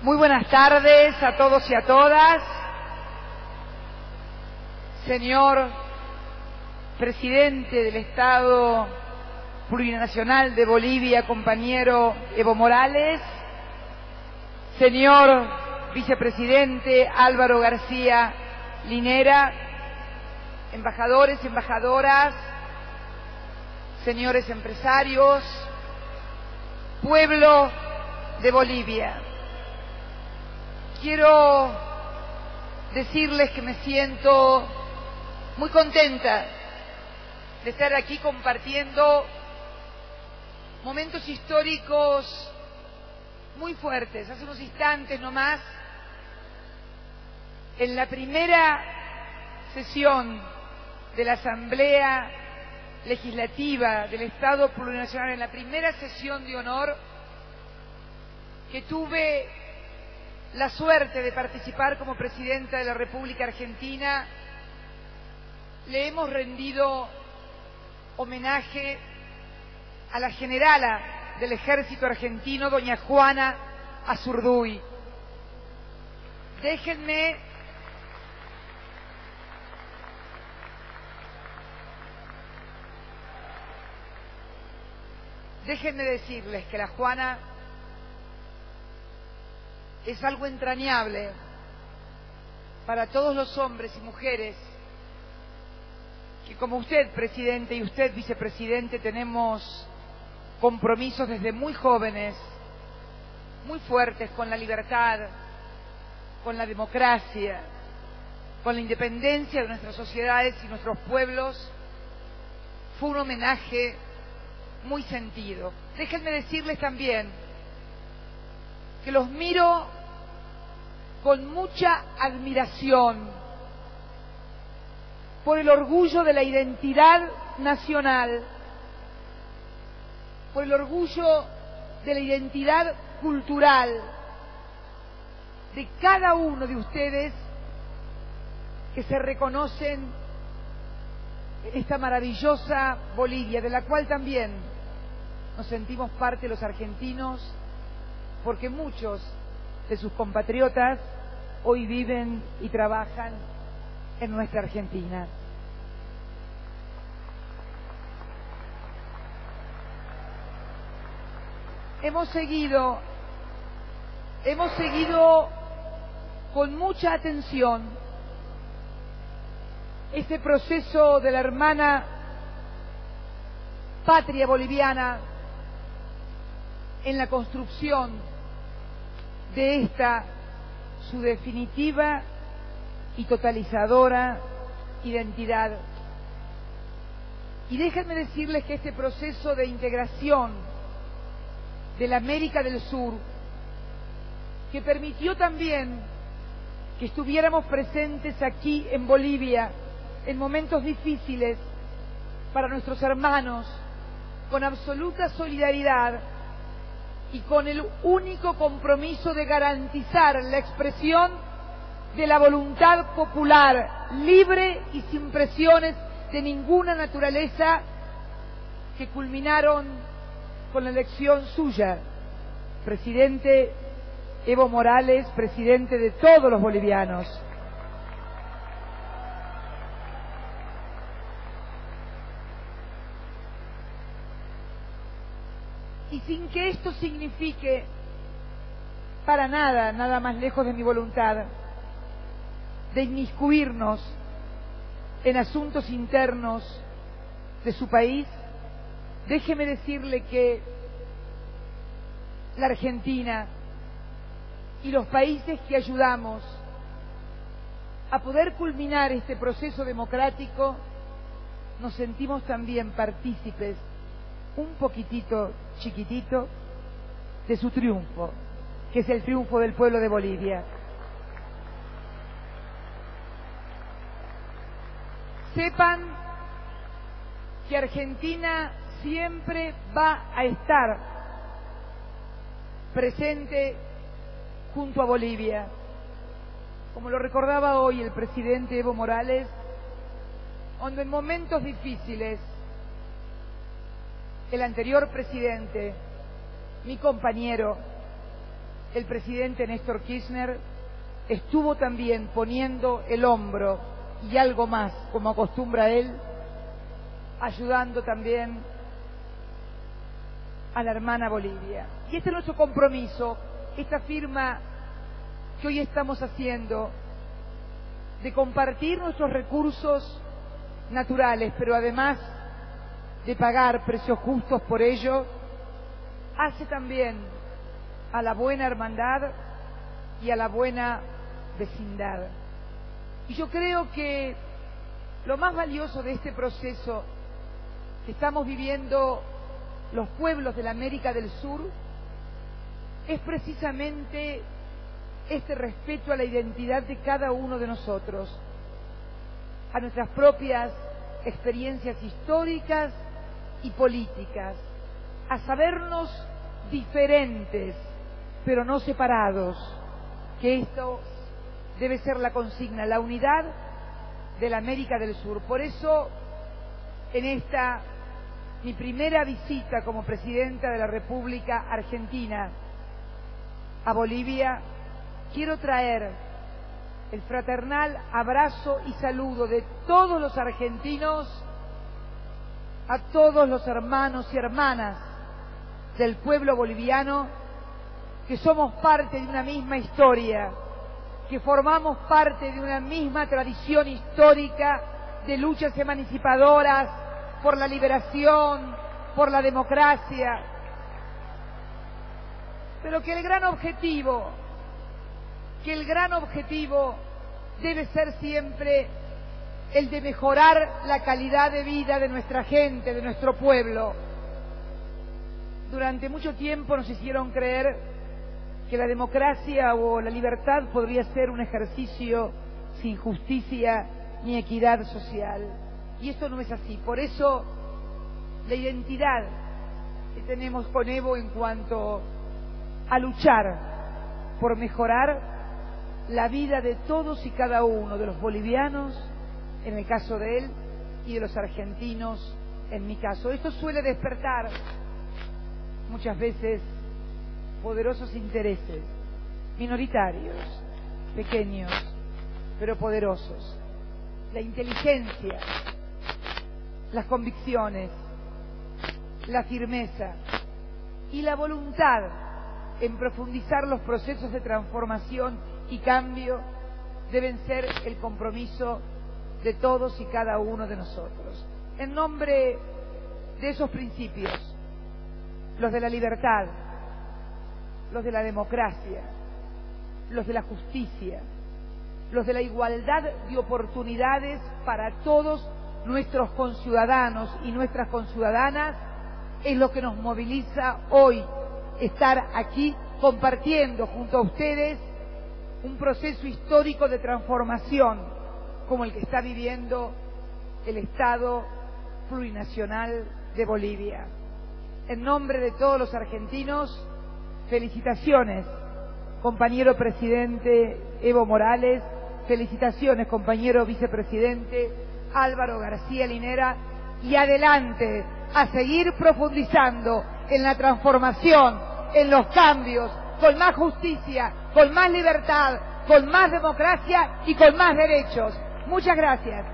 Muy buenas tardes a todos y a todas. Señor presidente del Estado Plurinacional de Bolivia, compañero Evo Morales. Señor vicepresidente Álvaro García Linera. Embajadores, embajadoras, señores empresarios, pueblo de Bolivia. Quiero decirles que me siento muy contenta de estar aquí compartiendo momentos históricos muy fuertes. Hace unos instantes nomás, en la primera sesión de la Asamblea Legislativa del Estado Plurinacional, en la primera sesión de honor que tuve la suerte de participar como presidenta de la República Argentina, le hemos rendido homenaje a la generala del ejército argentino, doña Juana Azurduy. Déjenme Déjenme decirles que la Juana es algo entrañable para todos los hombres y mujeres que como usted, presidente, y usted, vicepresidente, tenemos compromisos desde muy jóvenes, muy fuertes con la libertad, con la democracia, con la independencia de nuestras sociedades y nuestros pueblos, fue un homenaje muy sentido. Déjenme decirles también que los miro con mucha admiración por el orgullo de la identidad nacional, por el orgullo de la identidad cultural de cada uno de ustedes que se reconocen en esta maravillosa Bolivia, de la cual también nos sentimos parte los argentinos, porque muchos de sus compatriotas hoy viven y trabajan en nuestra Argentina. Hemos seguido, hemos seguido con mucha atención este proceso de la hermana patria boliviana en la construcción de esta su definitiva y totalizadora identidad. Y déjenme decirles que este proceso de integración de la América del Sur, que permitió también que estuviéramos presentes aquí en Bolivia en momentos difíciles para nuestros hermanos, con absoluta solidaridad y con el único compromiso de garantizar la expresión de la voluntad popular, libre y sin presiones de ninguna naturaleza, que culminaron con la elección suya, presidente Evo Morales, presidente de todos los bolivianos. Y sin que esto signifique para nada, nada más lejos de mi voluntad, de inmiscuirnos en asuntos internos de su país, déjeme decirle que la Argentina y los países que ayudamos a poder culminar este proceso democrático, nos sentimos también partícipes, un poquitito chiquitito, de su triunfo, que es el triunfo del pueblo de Bolivia. Sepan que Argentina siempre va a estar presente junto a Bolivia. Como lo recordaba hoy el presidente Evo Morales, cuando en momentos difíciles el anterior presidente, mi compañero, el presidente Néstor Kirchner estuvo también poniendo el hombro y algo más, como acostumbra él, ayudando también a la hermana Bolivia. Y este es nuestro compromiso, esta firma que hoy estamos haciendo de compartir nuestros recursos naturales, pero además de pagar precios justos por ello, hace también a la buena hermandad y a la buena vecindad. Y yo creo que lo más valioso de este proceso que estamos viviendo los pueblos de la América del Sur es precisamente este respeto a la identidad de cada uno de nosotros, a nuestras propias experiencias históricas y políticas, a sabernos diferentes, pero no separados, que esto debe ser la consigna, la unidad de la América del Sur. Por eso, en esta mi primera visita como presidenta de la República Argentina a Bolivia, quiero traer el fraternal abrazo y saludo de todos los argentinos a todos los hermanos y hermanas del pueblo boliviano que somos parte de una misma historia, que formamos parte de una misma tradición histórica de luchas emancipadoras por la liberación, por la democracia, pero que el gran objetivo que el gran objetivo debe ser siempre el de mejorar la calidad de vida de nuestra gente, de nuestro pueblo. Durante mucho tiempo nos hicieron creer que la democracia o la libertad podría ser un ejercicio sin justicia ni equidad social. Y esto no es así. Por eso la identidad que tenemos con Evo en cuanto a luchar por mejorar la vida de todos y cada uno de los bolivianos, en el caso de él, y de los argentinos, en mi caso. Esto suele despertar muchas veces poderosos intereses, minoritarios, pequeños, pero poderosos. La inteligencia, las convicciones, la firmeza y la voluntad en profundizar los procesos de transformación y cambio deben ser el compromiso de todos y cada uno de nosotros. En nombre de esos principios, los de la libertad, los de la democracia, los de la justicia, los de la igualdad de oportunidades para todos nuestros conciudadanos y nuestras conciudadanas, es lo que nos moviliza hoy estar aquí compartiendo junto a ustedes un proceso histórico de transformación como el que está viviendo el Estado plurinacional de Bolivia. En nombre de todos los argentinos, felicitaciones, compañero presidente Evo Morales, felicitaciones, compañero vicepresidente Álvaro García Linera, y adelante a seguir profundizando en la transformación, en los cambios, con más justicia, con más libertad, con más democracia y con más derechos. Muchas gracias.